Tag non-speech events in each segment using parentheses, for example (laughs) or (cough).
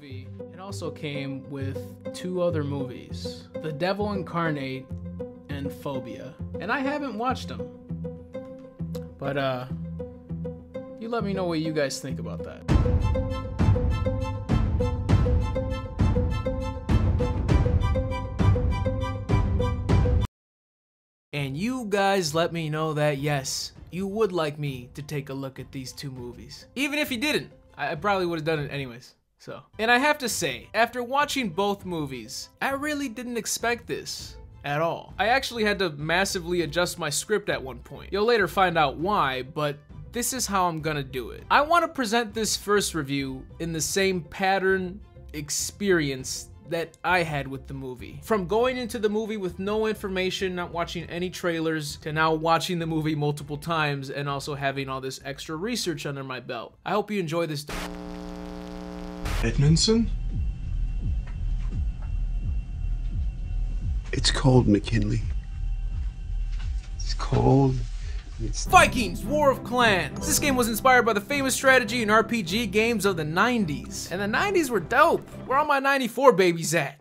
movie, it also came with two other movies The Devil Incarnate and Phobia. And I haven't watched them. But, uh, you let me know what you guys think about that. And you guys let me know that yes, you would like me to take a look at these two movies. Even if you didn't, I I probably would have done it anyways. So, and I have to say, after watching both movies, I really didn't expect this at all. I actually had to massively adjust my script at one point. You'll later find out why, but this is how I'm gonna do it. I want to present this first review in the same pattern experience that I had with the movie. From going into the movie with no information, not watching any trailers, to now watching the movie multiple times and also having all this extra research under my belt. I hope you enjoy this. Edmondson? It's cold, McKinley. It's cold. It's Vikings War of Clans. This game was inspired by the famous strategy and RPG games of the 90s. And the 90s were dope. Where all my 94 babies at?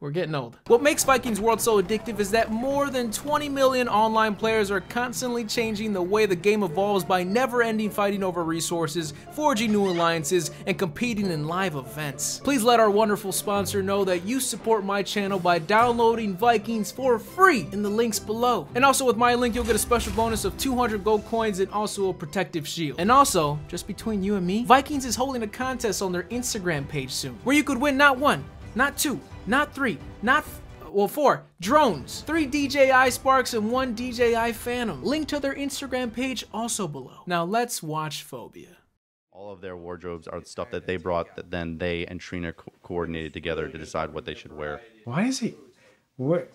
We're getting old. What makes Vikings World so addictive is that more than 20 million online players are constantly changing the way the game evolves by never ending fighting over resources, forging new alliances, and competing in live events. Please let our wonderful sponsor know that you support my channel by downloading Vikings for free in the links below. And also with my link, you'll get a special bonus of 200 gold coins and also a protective shield. And also, just between you and me, Vikings is holding a contest on their Instagram page soon, where you could win not one, not two, not three, not f- well, four drones, three DJI Sparks, and one DJI Phantom. Link to their Instagram page also below. Now let's watch Phobia. All of their wardrobes are the stuff that they brought that then they and Trina co- coordinated together to decide what they should wear. Why is he? What?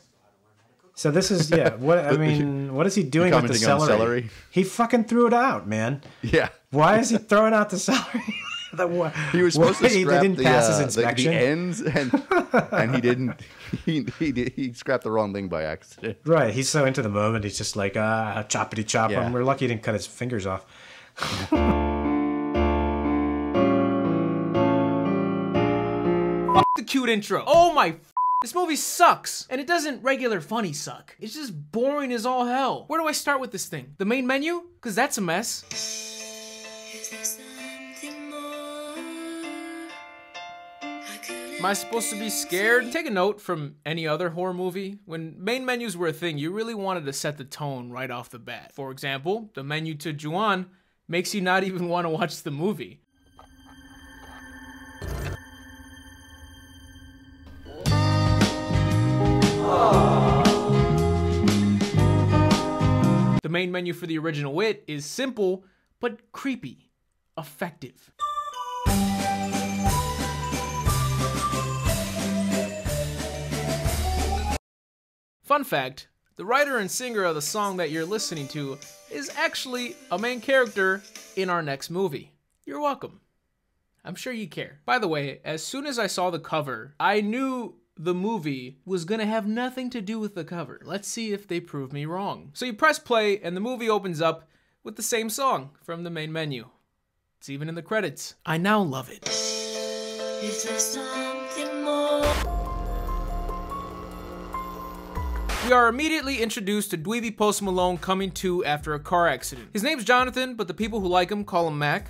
So this is yeah. (laughs) What I mean, what is he doing with the celery? celery? He fucking threw it out, man. (laughs) Yeah. Why is he throwing out the celery? (laughs) (laughs) the, wha- He was supposed why- to (laughs) he scrap didn't the, pass uh, his the- the, inspection. ends and and he didn't (laughs) he, he did, he scrapped the wrong thing by accident. Right, he's so into the moment. He's just like ah, choppity chop. Yeah. him. We're lucky he didn't cut his fingers off. Fuck the cute intro. Oh my. F- this movie sucks. And it doesn't regular funny suck. It's just boring as all hell. Where do I start with this thing? The main menu? Cause that's a mess. Am I supposed to be scared? Take a note from any other horror movie. When main menus were a thing, you really wanted to set the tone right off the bat. For example, the menu to Juan makes you not even want to watch the movie. The main menu for the original Wit is simple but creepy, effective. Fun fact the writer and singer of the song that you're listening to is actually a main character in our next movie. You're welcome. I'm sure you care. By the way, as soon as I saw the cover, I knew the movie was gonna have nothing to do with the cover. Let's see if they prove me wrong. So you press play, and the movie opens up with the same song from the main menu. It's even in the credits. I now love it. We are immediately introduced to Dweeby Post Malone coming to after a car accident. His name's Jonathan, but the people who like him call him Mac.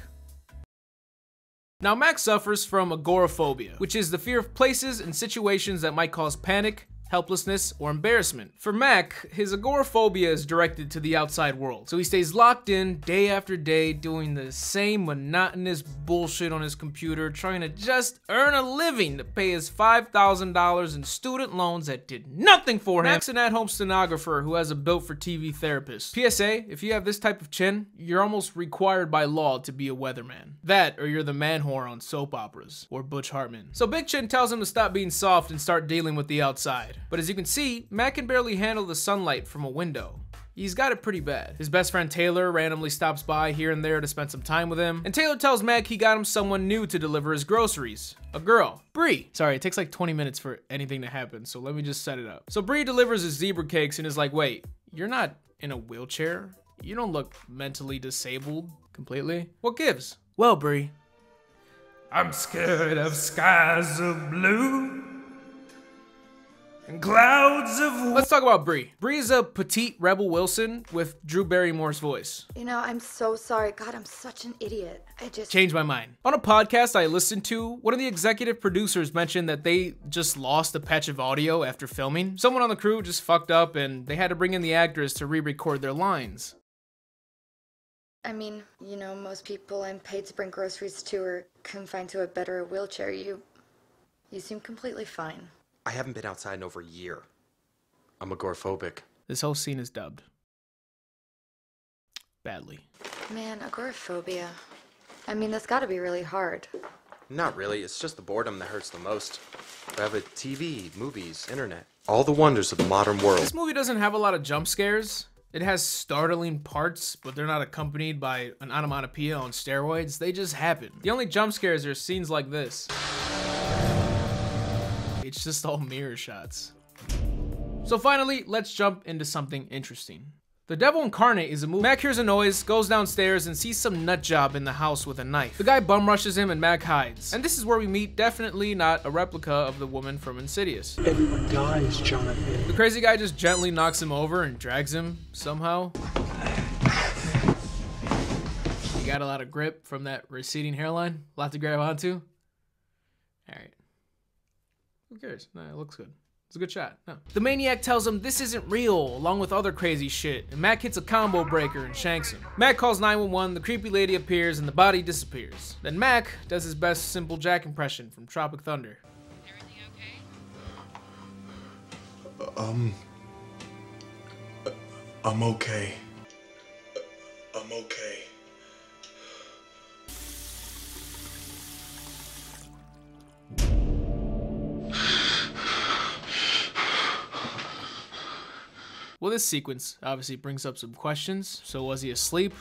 Now, Mac suffers from agoraphobia, which is the fear of places and situations that might cause panic, helplessness, or embarrassment. For Mac, his agoraphobia is directed to the outside world, so he stays locked in day after day doing the same monotonous bullshit on his computer, trying to just earn a living to pay his $5,000 in student loans that did nothing for him. Mac's an at-home stenographer who has a built-for TV therapist. PSA, if you have this type of chin, you're almost required by law to be a weatherman. That, or you're the man whore on soap operas, or Butch Hartman. So Big Chin tells him to stop being soft and start dealing with the outside. But as you can see, Mac can barely handle the sunlight from a window. He's got it pretty bad. His best friend Taylor randomly stops by here and there to spend some time with him, and Taylor tells Mac he got him someone new to deliver his groceries. A girl, Bree. Sorry, it takes like 20 minutes for anything to happen, so let me just set it up. So Bree delivers his zebra cakes and is like, wait, you're not in a wheelchair? You don't look mentally disabled completely? What gives? Well, Bree, I'm scared of skies of blue and clouds of. Let's talk about Bree. Bree is a petite Rebel Wilson with Drew Barrymore's voice. You know, I'm so sorry. God, I'm such an idiot. I just. Changed my mind. On a podcast I listened to, one of the executive producers mentioned that they just lost a patch of audio after filming. Someone on the crew just fucked up and they had to bring in the actors to re record their lines. I mean, you know, most people I'm paid to bring groceries to are confined to a bed or a wheelchair. You. You seem completely fine. I haven't been outside in over a year. I'm agoraphobic. This whole scene is dubbed. Badly. Man, agoraphobia. I mean, that's gotta be really hard. Not really, it's just the boredom that hurts the most. I have a TV, movies, internet. All the wonders of the modern world. This movie doesn't have a lot of jump scares. It has startling parts, but they're not accompanied by an onomatopoeia on steroids. They just happen. The only jump scares are scenes like this. It's just all mirror shots. So finally, let's jump into something interesting. The Devil Incarnate is a movie. Mac hears a noise, goes downstairs, and sees some nut job in the house with a knife. The guy bum rushes him and Mac hides. And this is where we meet definitely not a replica of the woman from Insidious. Everyone dies, Jonathan. The crazy guy just gently knocks him over and drags him somehow. You got a lot of grip from that receding hairline. A lot to grab onto. Alright. Who cares? No, it looks good. It's a good shot. No. The maniac tells him this isn't real, along with other crazy shit, and Mac hits a combo breaker and shanks him. Mac calls 911, the creepy lady appears, and the body disappears. Then Mac does his best simple Jack impression from Tropic Thunder. Uh, um. Uh, I'm okay. Uh, I'm okay. Well, this sequence obviously brings up some questions. So was he asleep?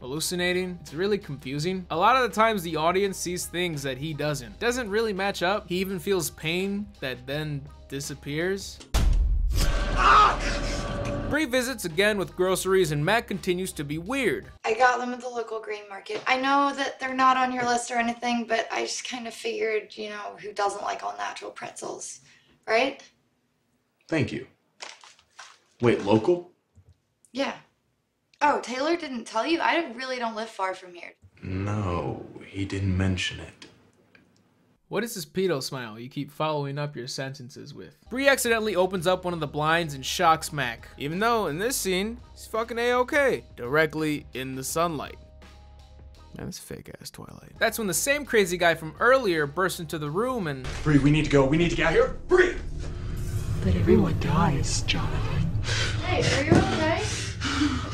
Hallucinating? It's really confusing. A lot of the times the audience sees things that he doesn't. Doesn't really match up. He even feels pain that then disappears. Bree visits again with groceries and Matt continues to be weird. I got them at the local green market. I know that they're not on your list or anything, but I just kind of figured, you know, who doesn't like all natural pretzels, right? Thank you. Wait, local? Yeah. Oh, Taylor didn't tell you? I really don't live far from here. No, he didn't mention it. What is this pedo smile you keep following up your sentences with? Bree accidentally opens up one of the blinds and shocks Mac, even though in this scene, he's fucking a-okay, directly in the sunlight. Man, this fake ass Twilight. That's when the same crazy guy from earlier bursts into the room and Bree, we need to go. We need to get out here. Bree! But everyone dies, Jonathan. Hey, are you okay?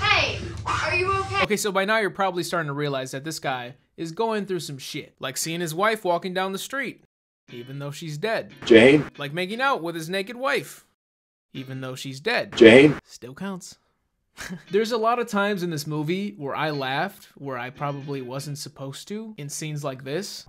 hey, are you okay? Okay, so by now you're probably starting to realize that this guy is going through some shit. Like seeing his wife walking down the street, even though she's dead. Jane? Like making out with his naked wife, even though she's dead. Jane? Still counts. (laughs) There's a lot of times in this movie where I laughed where I probably wasn't supposed to in scenes like this.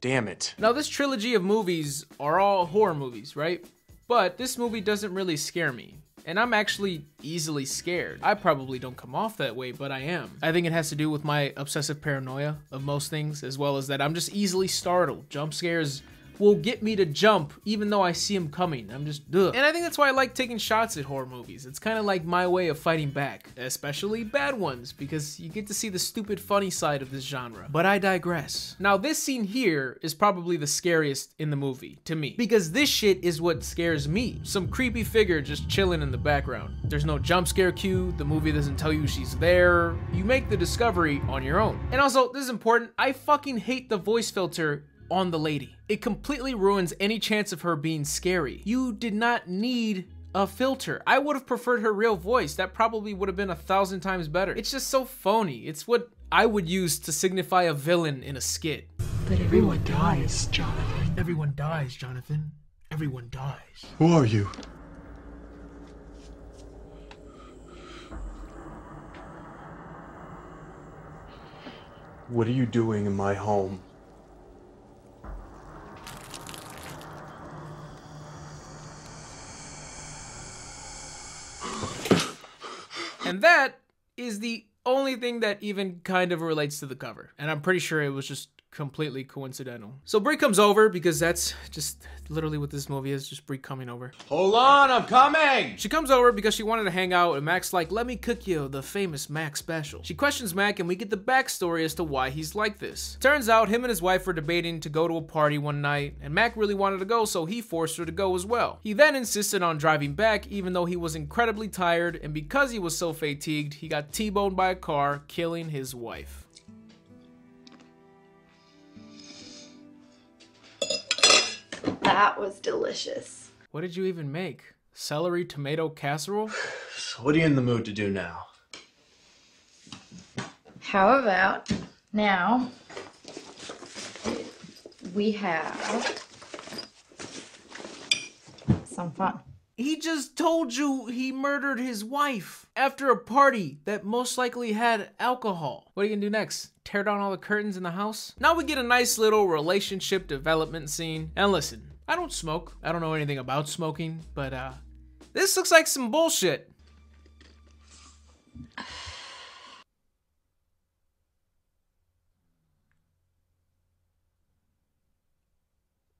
Damn it. Now, this trilogy of movies are all horror movies, right? But this movie doesn't really scare me. And I'm actually easily scared. I probably don't come off that way, but I am. I think it has to do with my obsessive paranoia of most things, as well as that I'm just easily startled. Jump scares will get me to jump even though I see him coming. I'm just ugh. And I think that's why I like taking shots at horror movies. It's kind of like my way of fighting back, especially bad ones, because you get to see the stupid funny side of this genre. But I digress. Now this scene here is probably the scariest in the movie, to me, because this shit is what scares me. Some creepy figure just chilling in the background. There's no jump scare cue, the movie doesn't tell you she's there. You make the discovery on your own. And also, this is important, I fucking hate the voice filter on the lady. It completely ruins any chance of her being scary. You did not need a filter. I would have preferred her real voice. That probably would have been a thousand times better. It's just so phony. It's what I would use to signify a villain in a skit. But everyone dies, Jonathan. Everyone dies, Jonathan. Everyone dies. Who are you? What are you doing in my home? And that is the only thing that even kind of relates to the cover. And I'm pretty sure it was just completely coincidental. So Bree comes over because that's just literally what this movie is, just Bree coming over. Hold on, I'm coming! She comes over because she wanted to hang out, and Mac's like, let me cook you the famous Mac special. She questions Mac, and we get the backstory as to why he's like this. Turns out, him and his wife were debating to go to a party one night, and Mac really wanted to go, so he forced her to go as well. He then insisted on driving back, even though he was incredibly tired, and because he was so fatigued, he got T-boned by a car, killing his wife. That was delicious. What did you even make? Celery tomato casserole? (sighs) So what are you in the mood to do now? How about now we have some fun? He just told you he murdered his wife after a party that most likely had alcohol. What are you gonna do next? Tear down all the curtains in the house? Now we get a nice little relationship development scene. And listen, I don't smoke. I don't know anything about smoking, but uh, this looks like some bullshit. (sighs)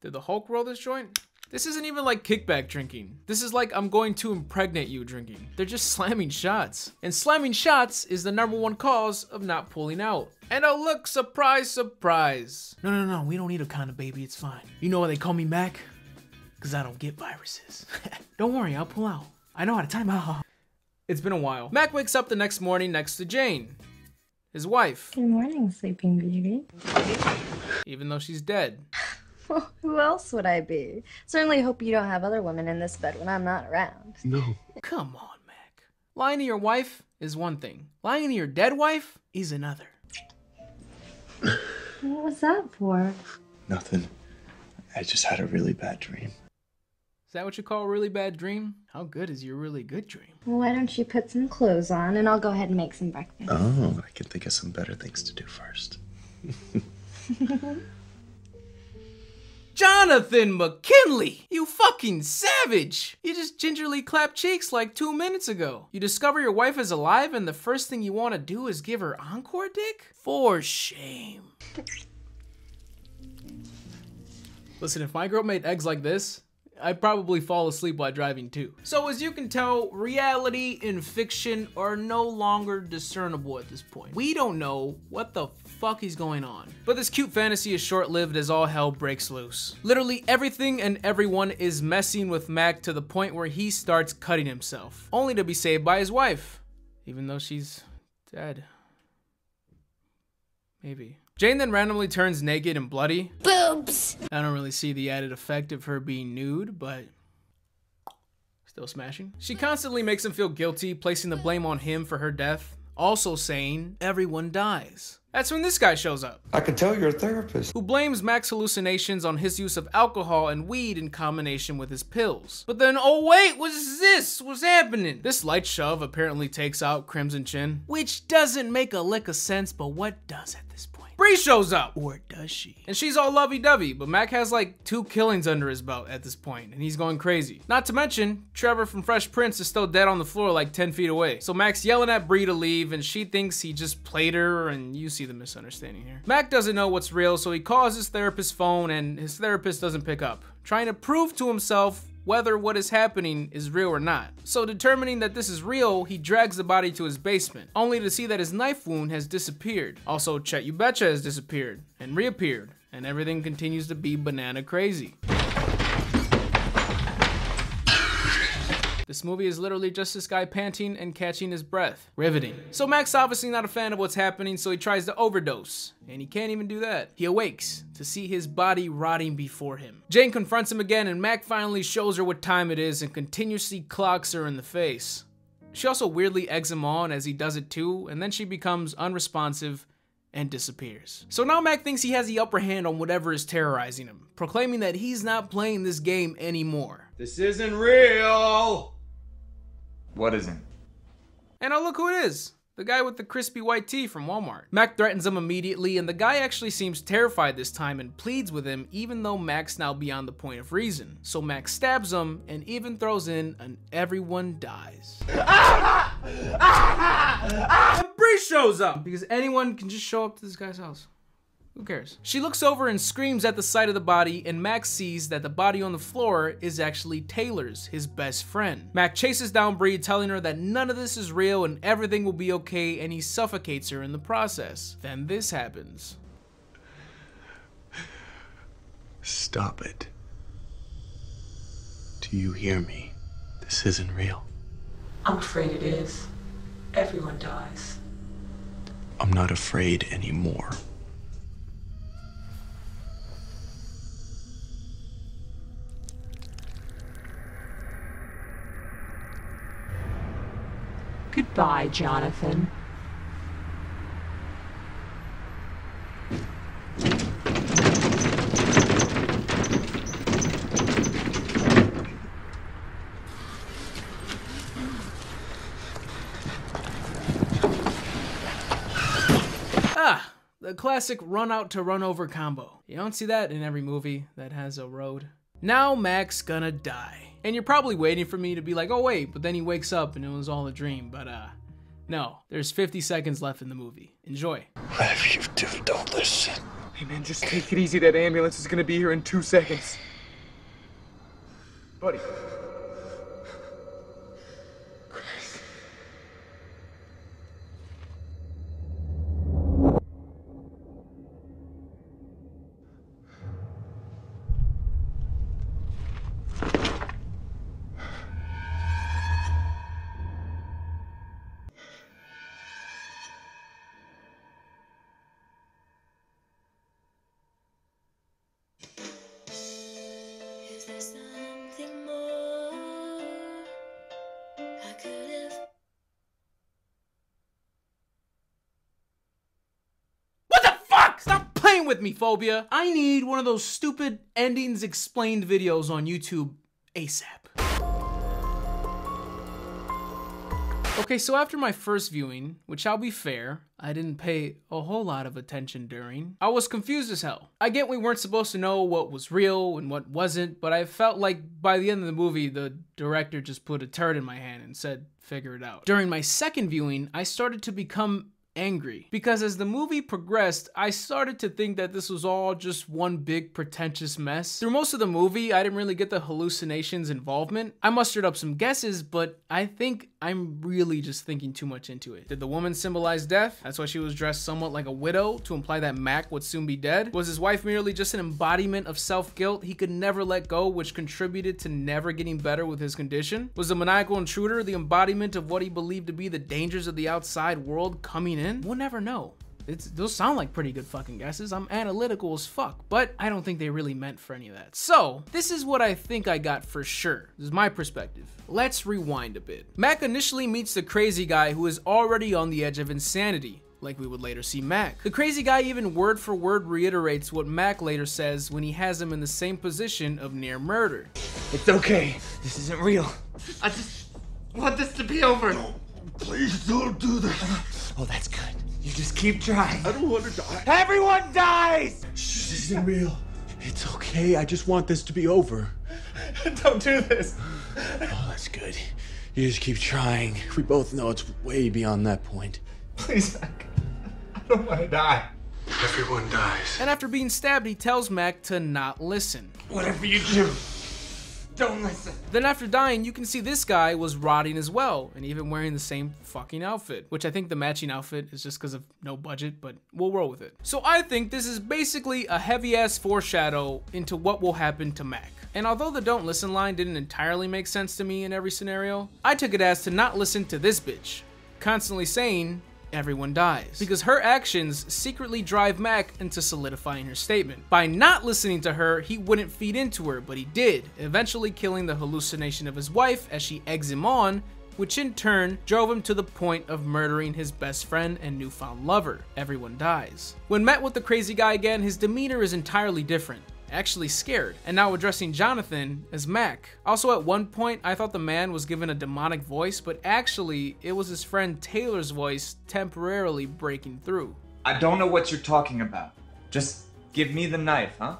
Did the Hulk roll this joint? This isn't even like kickback drinking. This is like I'm going to impregnate you drinking. They're just slamming shots. And slamming shots is the number one cause of not pulling out. And oh look, surprise, surprise. No, no, no, we don't need a kind of baby, it's fine. You know why they call me Mac? Cause I don't get viruses. (laughs) don't worry, I'll pull out. I know how to time out. It's been a while. Mac wakes up the next morning next to Jane, his wife, Good morning, sleeping beauty. even though she's dead. Well, (laughs) who else would I be? Certainly hope you don't have other women in this bed when I'm not around. No. Come on, Mac. Lying to your wife is one thing. Lying to your dead wife is another. (laughs) What was that for? Nothing. I just had a really bad dream. Is that what you call a really bad dream? How good is your really good dream? Well, why don't you put some clothes on and I'll go ahead and make some breakfast. Oh, I can think of some better things to do first. (laughs) Jonathan McKinley! You fucking savage! You just gingerly clapped cheeks like two minutes ago. You discover your wife is alive and the first thing you want to do is give her encore dick? For shame. Listen, if my girl made eggs like this, I'd probably fall asleep while driving too. So as you can tell, reality and fiction are no longer discernible at this point. We don't know what the fuck is going on. But this cute fantasy is short-lived as all hell breaks loose. Literally everything and everyone is messing with Mac to the point where he starts cutting himself, only to be saved by his wife, even though she's dead. Maybe. Jane then randomly turns naked and bloody. Boobs. I don't really see the added effect of her being nude, but still smashing. She constantly makes him feel guilty, placing the blame on him for her death, also saying everyone dies. That's when this guy shows up, I can tell you're a therapist. who blames Mac's hallucinations on his use of alcohol and weed in combination with his pills. But then, oh wait, what's this? What's happening? This light shove apparently takes out Crimson Chin, which doesn't make a lick of sense, but what does at this point? Bree shows up! Or does she? And she's all lovey-dovey, but Mac has like two killings under his belt at this point, and he's going crazy. Not to mention, Trevor from Fresh Prince is still dead on the floor like 10 feet away. So Mac's yelling at Bree to leave, and she thinks he just played her, and you see the misunderstanding here. Mac doesn't know what's real, so he calls his therapist's phone, and his therapist doesn't pick up, trying to prove to himself whether what is happening is real or not. So determining that this is real, he drags the body to his basement, only to see that his knife wound has disappeared. Also, Chet Ubetcha has disappeared and reappeared, and everything continues to be banana crazy. This movie is literally just this guy panting and catching his breath. Riveting. So Mac's obviously not a fan of what's happening, so he tries to overdose. And he can't even do that. He awakes to see his body rotting before him. Jane confronts him again, and Mac finally shows her what time it is and continuously clocks her in the face. She also weirdly eggs him on as he does it too, and then she becomes unresponsive and disappears. So now Mac thinks he has the upper hand on whatever is terrorizing him, proclaiming that he's not playing this game anymore. This isn't real! What isn't? And oh, look who it is. The guy with the crispy white tee from Walmart. Mac threatens him immediately, and the guy actually seems terrified this time and pleads with him, even though Mac's now beyond the point of reason. So Mac stabs him and even throws in an everyone dies. (laughs) shows up because anyone can just show up to this guy's house. Who cares? She looks over and screams at the sight of the body, and Max sees that the body on the floor is actually Taylor's, his best friend. Mac chases down Bree, telling her that none of this is real and everything will be okay, and he suffocates her in the process. Then this happens. Stop it. Do you hear me? This isn't real. I'm afraid it is. Everyone dies. I'm not afraid anymore. Goodbye, Jonathan. Ah, the classic run out to run over combo. You don't see that in every movie that has a road. Now Mac's gonna die. And you're probably waiting for me to be like, oh wait, but then he wakes up and it was all a dream. But uh, no, there's 50 seconds left in the movie. Enjoy. Whatever you do, don't listen. Hey man, just take it easy. That ambulance is gonna be here in two seconds. Buddy. With me, Phobia. I need one of those stupid endings explained videos on YouTube ASAP. Okay, so after my first viewing, which I'll be fair, I didn't pay a whole lot of attention during, I was confused as hell. I get we weren't supposed to know what was real and what wasn't, but I felt like by the end of the movie, the director just put a turd in my hand and said, figure it out. During my second viewing, I started to become angry because as the movie progressed, I started to think that this was all just one big pretentious mess. Through most of the movie, I didn't really get the hallucinations involvement. I mustered up some guesses, but I think I'm really just thinking too much into it. Did the woman symbolize death? That's why she was dressed somewhat like a widow to imply that Mac would soon be dead. Was his wife merely just an embodiment of self-guilt he could never let go, which contributed to never getting better with his condition? Was the maniacal intruder the embodiment of what he believed to be the dangers of the outside world coming in? We'll never know. It's, those sound like pretty good fucking guesses. I'm analytical as fuck, but I don't think they really meant for any of that. So, this is what I think I got for sure. This is my perspective. Let's rewind a bit. Mac initially meets the crazy guy who is already on the edge of insanity. Like we would later see Mac. The crazy guy even word for word reiterates what Mac later says when he has him in the same position of near murder. It's okay. This isn't real. I just want this to be over. Please don't do this. Oh, that's good. You just keep trying. I don't want to die. Everyone dies! This isn't real. It's okay. I just want this to be over. (laughs) Don't do this. Oh, that's good. You just keep trying. We both know it's way beyond that point. Please, Mac. I don't want to die. Everyone dies. And after being stabbed, he tells Mac to not listen. Whatever you do, don't listen. Then after dying, you can see this guy was rotting as well, and even wearing the same fucking outfit, which I think the matching outfit is just because of no budget, but we'll roll with it. So I think this is basically a heavy ass foreshadow into what will happen to Mac. And although the don't listen line didn't entirely make sense to me in every scenario, I took it as to not listen to this bitch, constantly saying, everyone dies. Because her actions secretly drive Mac into solidifying her statement. By not listening to her, he wouldn't feed into her, but he did, eventually killing the hallucination of his wife as she eggs him on, which in turn drove him to the point of murdering his best friend and newfound lover. Everyone dies. When met with the crazy guy again, his demeanor is entirely different actually scared, and now addressing Jonathan as Mac. Also, at one point, I thought the man was given a demonic voice, but actually, it was his friend Taylor's voice temporarily breaking through. I don't know what you're talking about. Just give me the knife, huh?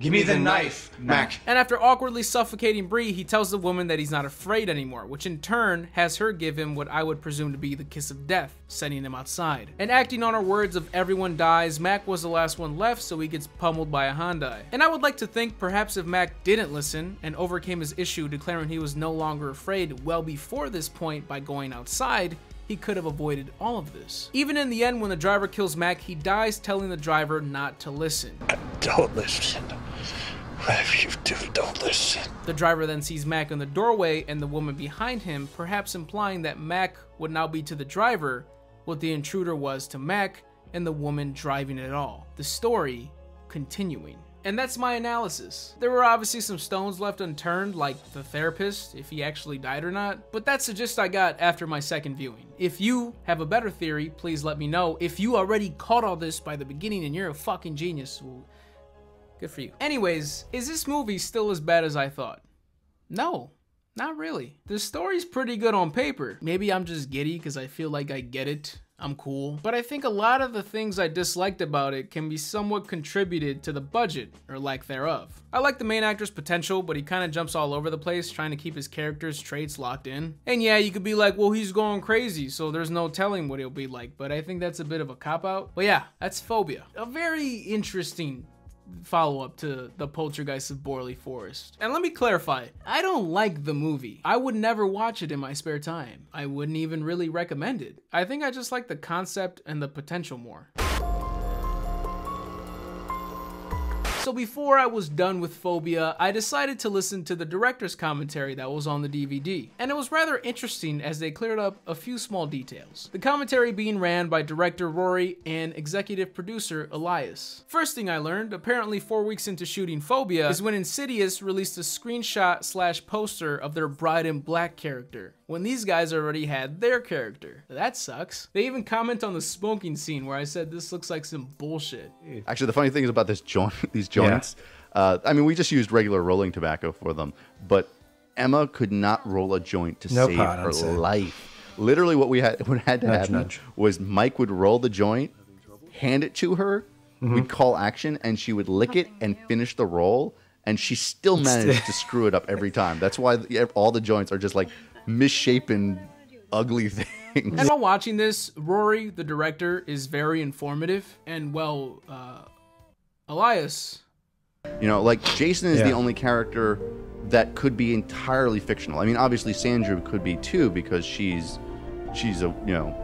Give me the knife, Mac. And after awkwardly suffocating Bree, he tells the woman that he's not afraid anymore, which in turn has her give him what I would presume to be the kiss of death, sending him outside. And acting on her words of everyone dies, Mac was the last one left, so he gets pummeled by a Hyundai. And I would like to think perhaps if Mac didn't listen and overcame his issue declaring he was no longer afraid well before this point by going outside, he could have avoided all of this. Even in the end, when the driver kills Mac, he dies telling the driver not to listen. Don't listen. Whatever you do, don't listen. The driver then sees Mac in the doorway and the woman behind him, perhaps implying that Mac would now be to the driver what the intruder was to Mac and the woman driving it all. The story continuing. And that's my analysis. There were obviously some stones left unturned, like the therapist, if he actually died or not, but that's the gist I got after my second viewing. If you have a better theory, please let me know. If you already caught all this by the beginning and you're a fucking genius, well, good for you. Anyways, is this movie still as bad as I thought? No, not really. The story's pretty good on paper. Maybe I'm just giddy because I feel like I get it. I'm cool. But I think a lot of the things I disliked about it can be somewhat contributed to the budget, or lack thereof. I like the main actor's potential, but he kind of jumps all over the place trying to keep his character's traits locked in. And yeah, you could be like, well, he's going crazy, so there's no telling what he'll be like, but I think that's a bit of a cop out. But yeah, that's Phobia. A very interesting follow up to The Poltergeist of Borley Forest. And let me clarify, I don't like the movie. I would never watch it in my spare time. I wouldn't even really recommend it. I think I just like the concept and the potential more. So before I was done with Phobia, I decided to listen to the director's commentary that was on the DVD. And it was rather interesting as they cleared up a few small details. The commentary being ran by director Rory and executive producer Elias. First thing I learned, apparently four weeks into shooting Phobia, is when Insidious released a screenshot slash poster of their Bride in Black character when these guys already had their character. That sucks. They even comment on the smoking scene where I said this looks like some bullshit. Actually, the funny thing is about this joint, (laughs) these joints. Uh, I mean, we just used regular rolling tobacco for them, but Emma could not roll a joint to No save her I'd life. Literally, what we had (laughs) what had to Nudge, happen nudge. was Mike would roll the joint, hand it to her, Mm-hmm. we'd call action, and she would lick it and finish the roll, and she still managed (laughs) to screw it up every time. That's why all the joints are just like misshapen, ugly (laughs) things. And while watching this, Rory, the director, is very informative, and well, uh, Elias, You know, like Jason is the only character that could be entirely fictional. I mean, obviously Sandra could be too because she's she's a you know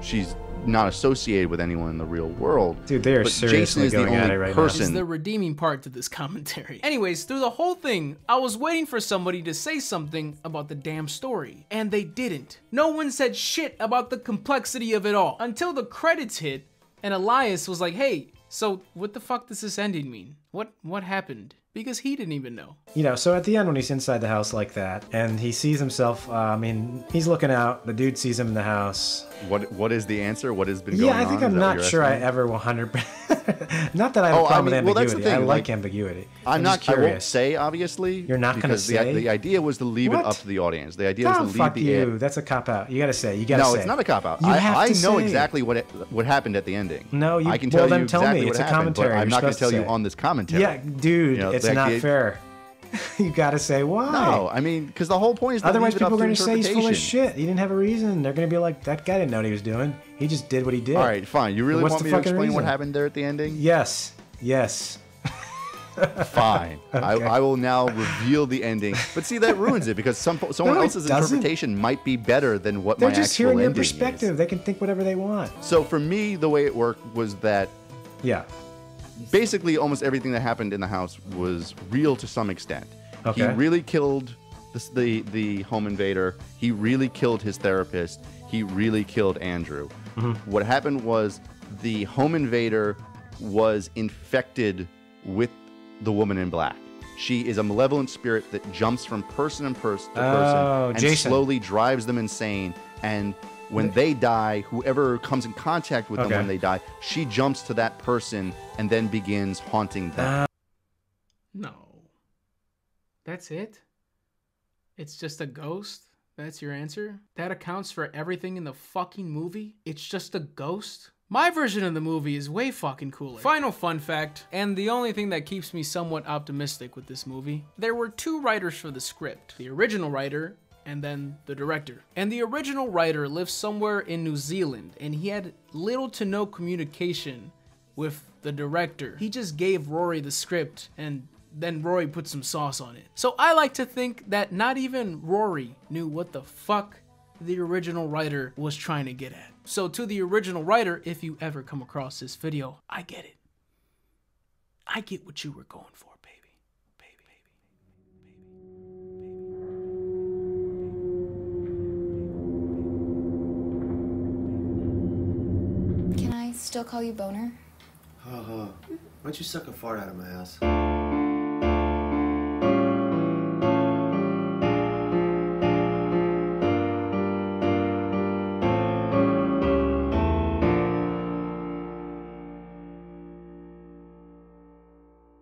she's not associated with anyone in the real world. Dude, they are but seriously Jason is the going at only it right now. is the redeeming part to this commentary. (laughs) Anyways, through the whole thing, I was waiting for somebody to say something about the damn story, and they didn't. No one said shit about the complexity of it all until the credits hit, and Elias was like, "Hey, so what the fuck does this ending mean? What what happened?" Because he didn't even know. You know, so at the end when he's inside the house like that, and he sees himself, uh, I mean, he's looking out. The dude sees him in the house. What what is the answer? What has been going on? Yeah. I think Is I'm not sure I ever 100. (laughs) not that I have Oh, a I problem mean, with well, that's the ambiguity. I like like, ambiguity. I'm, just not. I won't curious. say obviously. You're not because the, say? the idea was to leave What? it up to the audience. The idea Oh, was to leave fuck the you. That's a cop out. You gotta say. You gotta no, say. it's not a cop out. You I, have I to know say. exactly what it, what happened at the ending. No, you- I can well, tell then you tell exactly me. what It's a happened, commentary. I'm not going to tell you on this commentary. Yeah, dude, it's not fair. (laughs) you gotta say why. No, I mean, because the whole point is Otherwise, leave it up people are going to say he's full of shit. He didn't have a reason. They're going to be like, that guy didn't know what he was doing. He just did what he did. All right, fine. You really What's want me to explain what happened there at the ending? Yes. Yes. (laughs) Fine. (laughs) I, Okay. I will now reveal the ending. But see, that ruins it because some someone No, else's interpretation might be better than what They're my just hearing your ending is. perspective. They can think whatever they want. So for me, the way it worked was that Yeah. Basically almost everything that happened in the house was real to some extent. He really killed the, the the home invader. He really killed his therapist. He really killed Andrew. Mm-hmm. What happened was the home invader was infected with the woman in black. She is a malevolent spirit that jumps from person to person to person Oh, and Jason. slowly drives them insane. And when they die, whoever comes in contact with them Okay. when they die, she jumps to that person and then begins haunting them. Ah. No. That's it? It's just a ghost? That's your answer? That accounts for everything in the fucking movie? It's just a ghost? My version of the movie is way fucking cooler. Final fun fact, and the only thing that keeps me somewhat optimistic with this movie, there were two writers for the script. The original writer and then the director. And the original writer lived somewhere in New Zealand and he had little to no communication with the director. He just gave Rory the script and then Rory put some sauce on it. So I like to think that not even Rory knew what the fuck the original writer was trying to get at. So to the original writer, if you ever come across this video, I get it. I get what you were going for, still call you Boner? Uh-huh. Why don't you suck a fart out of my ass?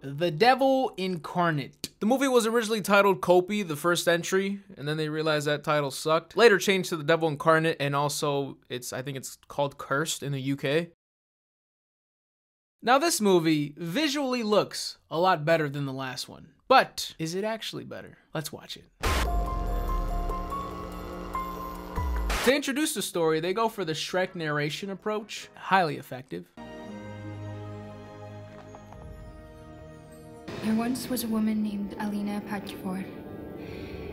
The Devil Incarnate. The movie was originally titled Copiii, the first entry, and then they realized that title sucked. Later changed to The Devil Incarnate, and also it's I think it's called Cursed in the UK. Now this movie visually looks a lot better than the last one, but is it actually better? Let's watch it. To introduce the story, they go for the Shrek narration approach, highly effective. There once was a woman named Alina Patrifor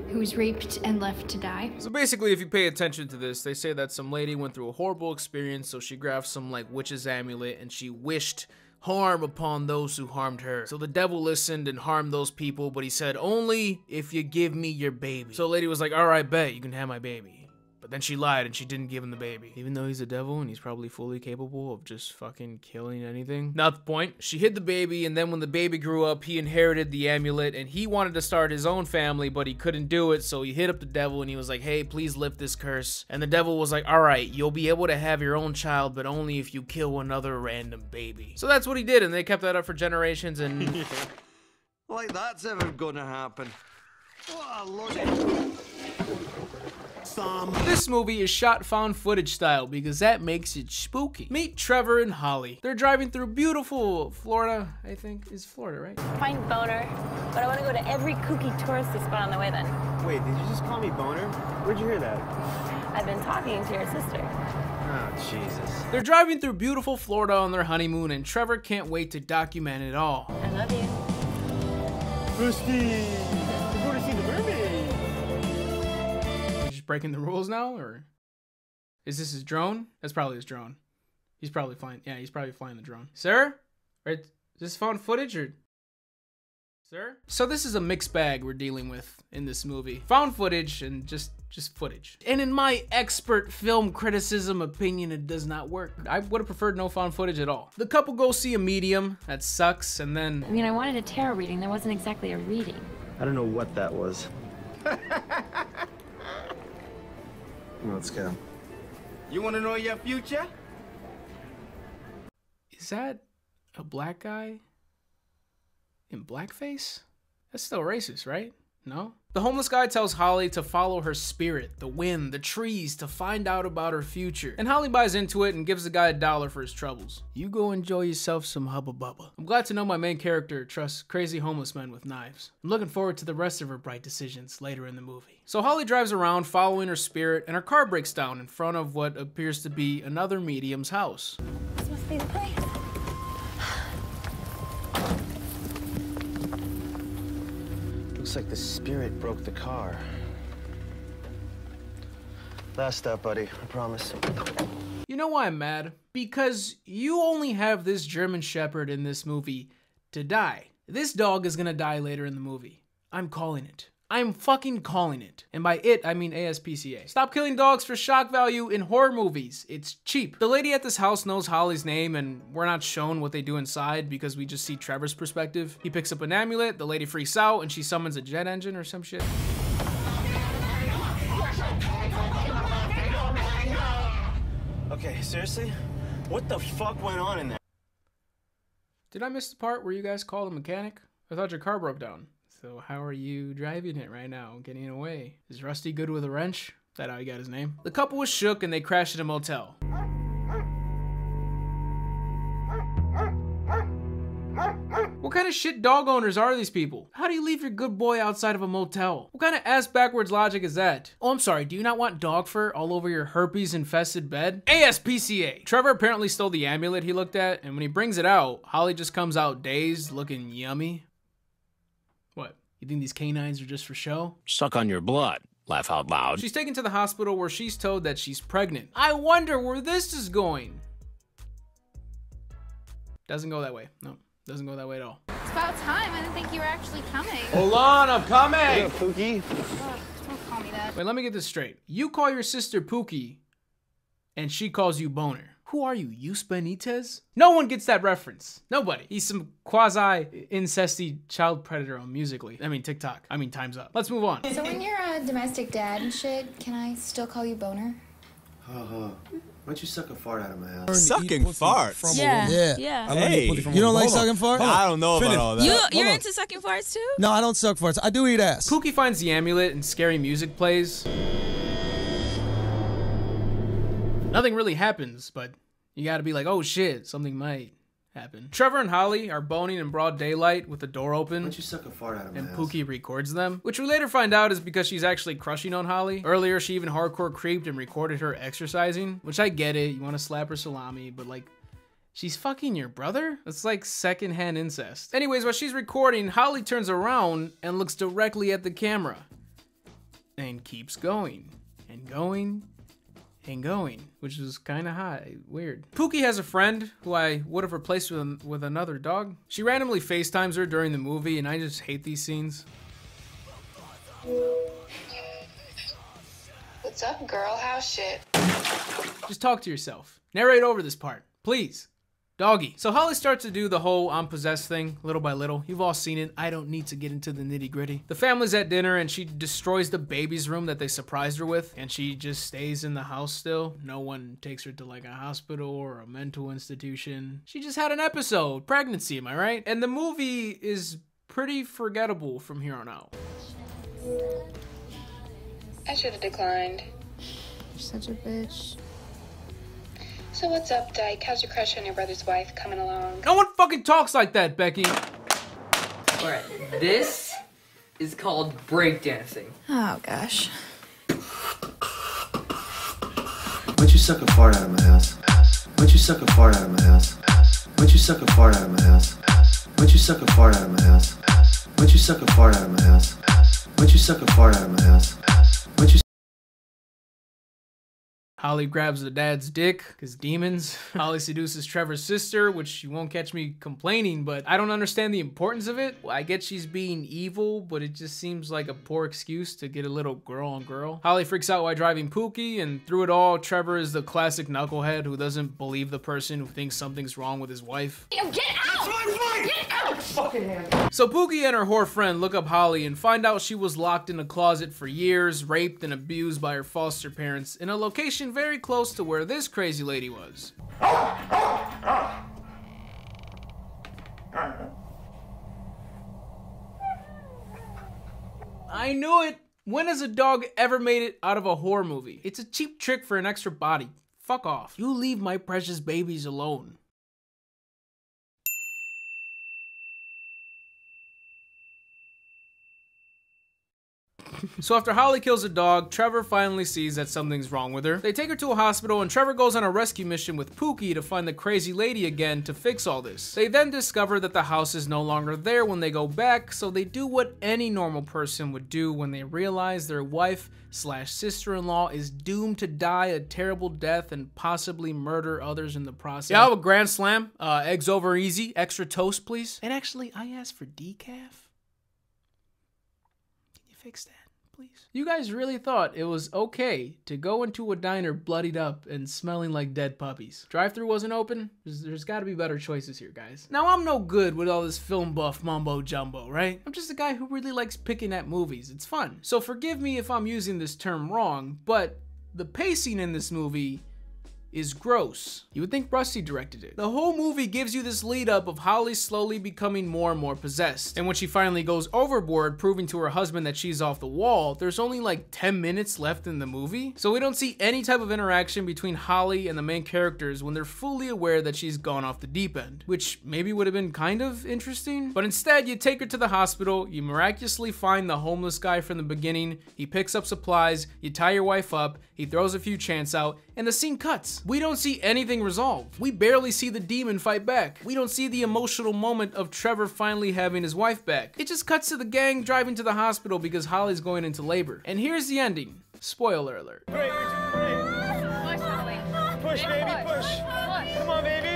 who was raped and left to die. So basically, if you pay attention to this, they say that some lady went through a horrible experience, so she grabbed some like witch's amulet and she wished harm upon those who harmed her. So the devil listened and harmed those people, but he said, only if you give me your baby. So lady was like, all right, bet, you can have my baby. But then she lied and she didn't give him the baby. Even though he's a devil and he's probably fully capable of just fucking killing anything. Not the point. She hid the baby and then when the baby grew up, he inherited the amulet and he wanted to start his own family, but he couldn't do it. So he hit up the devil and he was like, hey, please lift this curse. And the devil was like, all right, you'll be able to have your own child, but only if you kill another random baby. So that's what he did and they kept that up for generations and... (laughs) Like that's ever gonna happen. What a load This movie is shot found footage style because that makes it spooky. Meet Trevor and Holly. They're driving through beautiful Florida, I think. Is Florida, right? Fine boner, but I want to go to every kooky touristy spot on the way then. Wait, did you just call me boner? Where'd you hear that? I've been talking to your sister. Oh, Jesus. They're driving through beautiful Florida on their honeymoon, and Trevor can't wait to document it all. I love you. Rusty, just breaking the rules now, or is this his drone? That's probably his drone. He's probably flying. Yeah, he's probably flying the drone. Sir, right? Is this found footage or? Sir? So this is a mixed bag we're dealing with in this movie. Found footage and just just footage. And in my expert film criticism opinion, it does not work. I would have preferred no found footage at all. The couple go see a medium, that sucks, and then I mean, I wanted a tarot reading. That wasn't exactly a reading. I don't know what that was. (laughs) Let's go. You want to know your future? is that a black guy in blackface? That's still racist, right? No? The homeless guy tells Holly to follow her spirit, the wind, the trees, to find out about her future. And Holly buys into it and gives the guy a dollar for his troubles. You go enjoy yourself some hubba bubba. I'm glad to know my main character trusts crazy homeless men with knives. I'm looking forward to the rest of her bright decisions later in the movie. So Holly drives around following her spirit and her car breaks down in front of what appears to be another medium's house. This must be the place. Looks like the spirit broke the car. Last stop, buddy. I promise. You know why I'm mad? Because you only have this German Shepherd in this movie to die. This dog is gonna die later in the movie. I'm calling it. I'm fucking calling it. And by it, I mean ASPCA. Stop killing dogs for shock value in horror movies. It's cheap. The lady at this house knows Holly's name, and we're not shown what they do inside because we just see Trevor's perspective. He picks up an amulet, the lady freaks out, and she summons a jet engine or some shit. Okay, seriously? What the fuck went on in there? Did I miss the part where you guys called a mechanic? I thought your car broke down. So how are you driving it right now, getting away? Is Rusty good with a wrench? That how he got his name. The couple was shook and they crashed at a motel. What kind of shit dog owners are these people? How do you leave your good boy outside of a motel? What kind of ass backwards logic is that? Oh, I'm sorry, do you not want dog fur all over your herpes infested bed? ASPCA! Trevor apparently stole the amulet he looked at, and when he brings it out, Holly just comes out dazed, looking yummy. What? You think these canines are just for show? Suck on your blood. Laugh out loud. She's taken to the hospital where she's told that she's pregnant. I wonder where this is going. Doesn't go that way. No, doesn't go that way at all. It's about time. I didn't think you were actually coming. Hold on, I'm coming. Yeah, Pookie. Ugh, don't call me that. Wait, let me get this straight. You call your sister Pookie, and she calls you Boner. Who are you, Yus Benitez? No one gets that reference. Nobody. He's some quasi incesty child predator on Musical.ly. I mean TikTok. I mean Time's Up. Let's move on. So when you're a domestic dad and shit, can I still call you boner? Haha. Why don't you suck a fart out of my ass? Sucking farts. Yeah. Yeah. Yeah. I learned to eat pussy from a You don't woman. like sucking farts? Hold. I don't know about Finish. all that. You, you're on. into sucking farts too? No, I don't suck farts. I do eat ass. Pookie finds the amulet and scary music plays. Nothing really happens, but you gotta be like, oh shit, something might happen. Trevor and Holly are boning in broad daylight with the door open. Why don't you suck a fart out of my and ass? Pookie records them, which we later find out is because she's actually crushing on Holly. Earlier, she even hardcore creeped and recorded her exercising, which I get it. You want to slap her salami, but like, she's fucking your brother? That's like secondhand incest. Anyways, while she's recording, Holly turns around and looks directly at the camera and keeps going and going and going, which is kind of high, weird. Pookie has a friend who I would have replaced with, with another dog. She randomly FaceTimes her during the movie, and I just hate these scenes. What's up, girl? How's shit? Just talk to yourself. Narrate over this part, please. Doggy. So Holly starts to do the whole I'm possessed thing little by little. You've all seen it. I don't need to get into the nitty gritty. The family's at dinner and she destroys the baby's room that they surprised her with, and she just stays in the house still. No one takes her to like a hospital or a mental institution. She just had an episode, pregnancy, am I right? And the movie is pretty forgettable from here on out. I should have declined. You're such a bitch. So what's up, Dyke? How's your crush on your brother's wife coming along? No one fucking talks like that, Becky. Alright, this is called breakdancing. Oh gosh. Why don't you suck a fart out of my ass? Why don't you suck a fart out of my ass? Why don't you suck a fart out of my ass? Why don't you suck a fart out of my ass? Why don't you suck a fart out of my ass? Why don't you suck a fart out of my ass? Holly grabs the dad's dick, because demons. (laughs) Holly seduces Trevor's sister, which you won't catch me complaining, but I don't understand the importance of it. I get she's being evil, but it just seems like a poor excuse to get a little girl on girl. Holly freaks out while driving Pookie, and through it all, Trevor is the classic knucklehead who doesn't believe the person who thinks something's wrong with his wife. Get out! Get out! Fucking hand. So Pookie and her whore friend look up Holly and find out she was locked in a closet for years, raped and abused by her foster parents in a location very close to where this crazy lady was. I knew it! When has a dog ever made it out of a horror movie? It's a cheap trick for an extra body. Fuck off. You leave my precious babies alone. So after Holly kills a dog, Trevor finally sees that something's wrong with her. They take her to a hospital and Trevor goes on a rescue mission with Pookie to find the crazy lady again to fix all this. They then discover that the house is no longer there when they go back, so they do what any normal person would do when they realize their wife slash sister-in-law is doomed to die a terrible death and possibly murder others in the process. Yeah, I have a grand slam. Uh, eggs over easy. Extra toast, please. And actually, I asked for decaf. Can you fix that? Please. You guys really thought it was okay to go into a diner bloodied up and smelling like dead puppies. Drive through wasn't open? There's, there's gotta be better choices here, guys. Now, I'm no good with all this film buff mumbo jumbo, right? I'm just a guy who really likes picking at movies. It's fun. So forgive me if I'm using this term wrong, but the pacing in this movie is gross. You would think Rusty directed it. The whole movie gives you this lead up of Holly slowly becoming more and more possessed. And when she finally goes overboard, proving to her husband that she's off the wall, there's only like 10 minutes left in the movie. So we don't see any type of interaction between Holly and the main characters when they're fully aware that she's gone off the deep end, which maybe would have been kind of interesting. But instead, you take her to the hospital, you miraculously find the homeless guy from the beginning, he picks up supplies, you tie your wife up, he throws a few chants out, and the scene cuts. We don't see anything resolved. We barely see the demon fight back. We don't see the emotional moment of Trevor finally having his wife back. It just cuts to the gang driving to the hospital because Holly's going into labor. And here's the ending. Spoiler alert. Great, we're great. Push, Push, baby, push. push. Push. Come on, baby.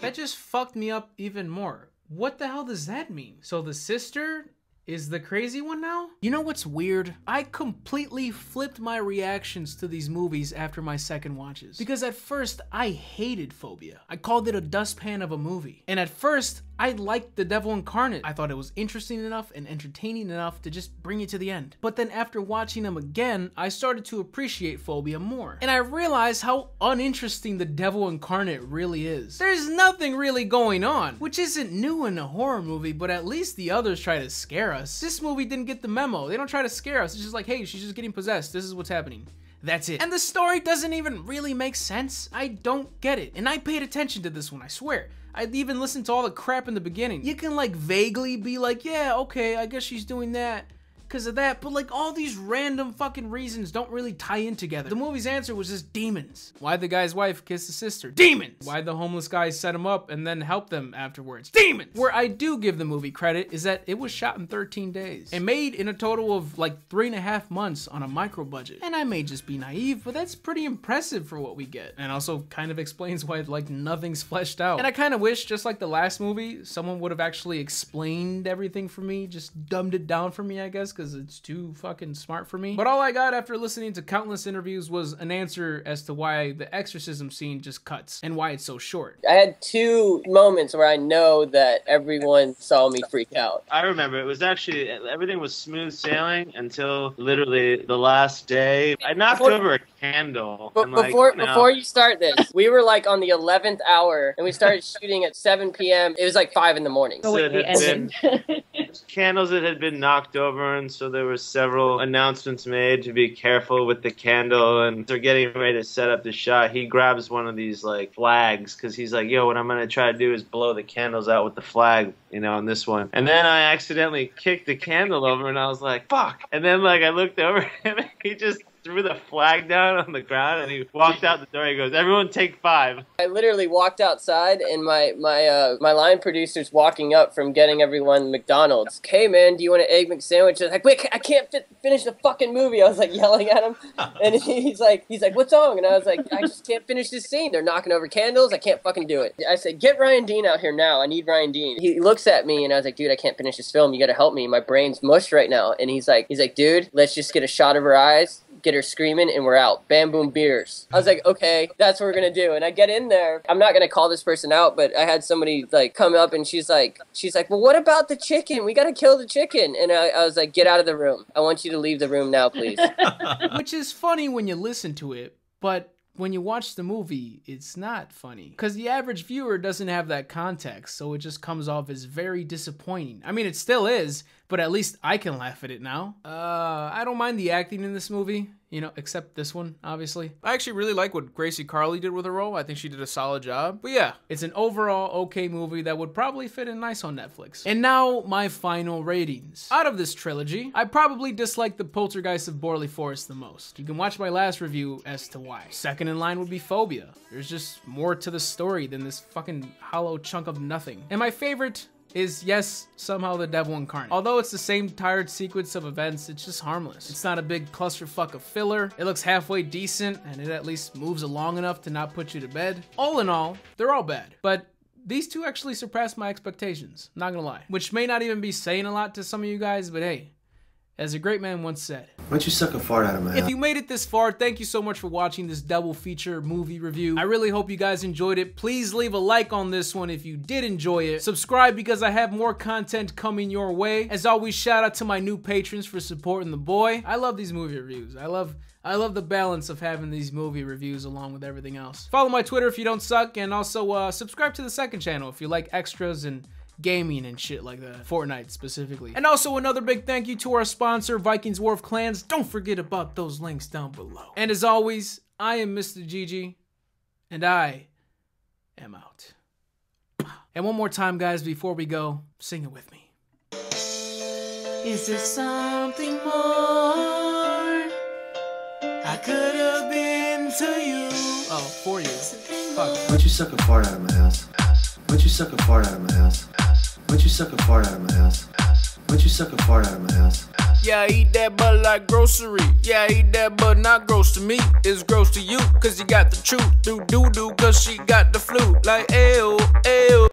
That just fucked me up even more. What the hell does that mean? So the sister is the crazy one now? You know what's weird? I completely flipped my reactions to these movies after my second watches. Because at first, I hated Phobia. I called it a dustpan of a movie. And at first, I liked The Devil Incarnate. I thought it was interesting enough and entertaining enough to just bring it to the end. But then after watching them again, I started to appreciate Phobia more. And I realized how uninteresting The Devil Incarnate really is. There's nothing really going on, which isn't new in a horror movie, but at least the others try to scare us. This movie didn't get the memo. They don't try to scare us. It's just like, hey, she's just getting possessed. This is what's happening. That's it. And the story doesn't even really make sense. I don't get it. And I paid attention to this one, I swear. I even listened to all the crap in the beginning. You can like vaguely be like, yeah, okay, I guess she's doing that because of that, but like all these random fucking reasons don't really tie in together. The movie's answer was just demons. Why'd the guy's wife kissed his sister? Demons! Why'd the homeless guy set him up and then helped them afterwards? Demons! Where I do give the movie credit is that it was shot in 13 days and made in a total of like three and a half months on a micro budget. And I may just be naive, but that's pretty impressive for what we get. And also kind of explains why like nothing's fleshed out. And I kind of wish, just like the last movie, someone would have actually explained everything for me, just dumbed it down for me, I guess, because it's too fucking smart for me. But all I got after listening to countless interviews was an answer as to why the exorcism scene just cuts and why it's so short. I had two moments where I know that everyone saw me freak out. I remember it was actually everything was smooth sailing until literally the last day. I knocked over a candle. But and, like, before now- before you start this, we were like on the eleventh hour, and we started shooting at seven p.m. It was like five in the morning. It had been (laughs) candles that had been knocked over, and so there were several announcements made to be careful with the candle. And they're getting ready to set up the shot. He grabs one of these like flags because he's like, "Yo, what I'm gonna try to do is blow the candles out with the flag, you know, on this one." And then I accidentally kicked the candle over, and I was like, "Fuck!" And then like I looked over him, (laughs) and he just threw the flag down on the ground, and he walked out the door. He goes, "Everyone, take five. I literally walked outside, and my my uh, my line producer's walking up from getting everyone McDonald's. Hey man, do you want an egg McSandwich? I was like, wait, I can't fit, finish the fucking movie. I was like (laughs) yelling at him, and he's like, he's like, what's wrong? And I was like, I just can't finish this scene. They're knocking over candles. I can't fucking do it. I said, get Ryan Dean out here now. I need Ryan Dean. He looks at me, and I was like, dude, I can't finish this film. You got to help me. My brain's mushed right now. And he's like, he's like, dude, let's just get a shot of her eyes get her screaming, and we're out. Bam boom beers. I was like, okay, that's what we're gonna do. And I get in there. I'm not gonna call this person out, but I had somebody like come up and she's like, she's like, well, what about the chicken? We gotta kill the chicken. And I, I was like, get out of the room. I want you to leave the room now, please. (laughs) Which is funny when you listen to it, but when you watch the movie, it's not funny. Because the average viewer doesn't have that context, so it just comes off as very disappointing. I mean, it still is, but at least I can laugh at it now. Uh, I don't mind the acting in this movie. You know, except this one, obviously. I actually really like what Graci Carli did with her role. I think she did a solid job. But yeah, it's an overall okay movie that would probably fit in nice on Netflix. And now, my final ratings. Out of this trilogy, I probably dislike the Poltergeist of Borley Forest the most. You can watch my last review as to why. Second in line would be Phobia. There's just more to the story than this fucking hollow chunk of nothing. And my favorite is yes, somehow the devil incarnate. Although it's the same tired sequence of events, it's just harmless. It's not a big clusterfuck of filler. It looks halfway decent and it at least moves along enough to not put you to bed. All in all, they're all bad. But these two actually surpassed my expectations, not gonna lie. Which may not even be saying a lot to some of you guys, but hey, as a great man once said, Why don't you suck a fart out of my if you made it this far, thank you so much for watching this double feature movie review. I really hope you guys enjoyed it. Please leave a like on this one if you did enjoy it. Subscribe because I have more content coming your way. As always, shout out to my new patrons for supporting the boy. I love these movie reviews. I love I love the balance of having these movie reviews along with everything else. Follow my Twitter if you don't suck, and also uh, subscribe to the second channel if you like extras and gaming and shit like that. Fortnite specifically. And also another big thank you to our sponsor, Vikings War of Clans. Don't forget about those links down below. And as always, I am Mista GG, and I am out. And one more time, guys, before we go, sing it with me. Is there something more I could have been to you? Oh, for you. Fuck. Why don't you suck a fart out of my ass? Why don't you suck a fart out of my ass? Why don't you suck a fart out of my ass? Why don't you suck a fart out of my ass? Yeah, I eat that but like grocery. Yeah, I eat that but not gross to me. It's gross to you, cause you got the truth. Do doo doo, cause she got the flu. Like, ew, ew.